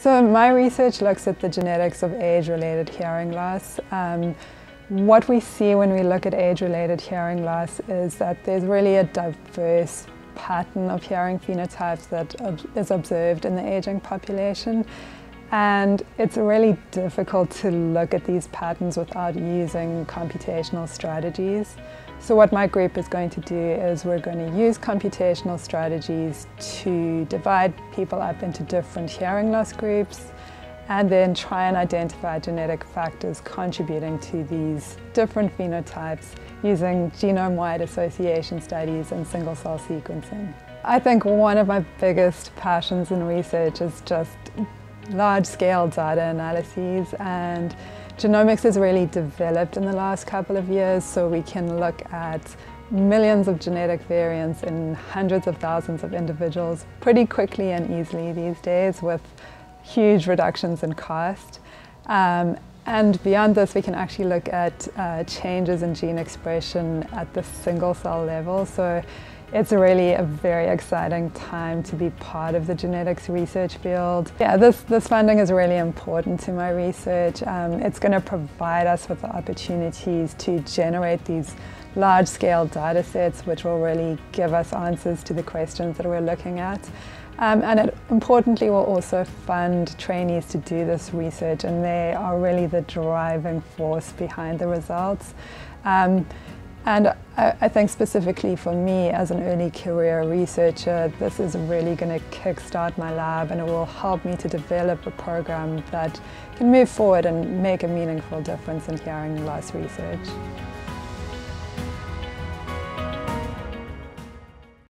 So my research looks at the genetics of age-related hearing loss. Um, what we see when we look at age-related hearing loss is that there's really a diverse pattern of hearing phenotypes that is observed in the aging population. And it's really difficult to look at these patterns without using computational strategies. So what my group is going to do is we're going to use computational strategies to divide people up into different hearing loss groups and then try and identify genetic factors contributing to these different phenotypes using genome-wide association studies and single-cell sequencing. I think one of my biggest passions in research is just large-scale data analyses and genomics has really developed in the last couple of years so we can look at millions of genetic variants in hundreds of thousands of individuals pretty quickly and easily these days with huge reductions in cost. Um, and beyond this, we can actually look at uh, changes in gene expression at the single cell level. So it's really a very exciting time to be part of the genetics research field. Yeah, this, this funding is really important to my research. Um, it's going to provide us with the opportunities to generate these large-scale data sets which will really give us answers to the questions that we're looking at. Um, and it importantly will also fund trainees to do this research and they are really the driving force behind the results. Um, and I, I, think specifically for me as an early career researcher, this is really going to kickstart my lab and it will help me to develop a program that can move forward and make a meaningful difference in hearing loss research.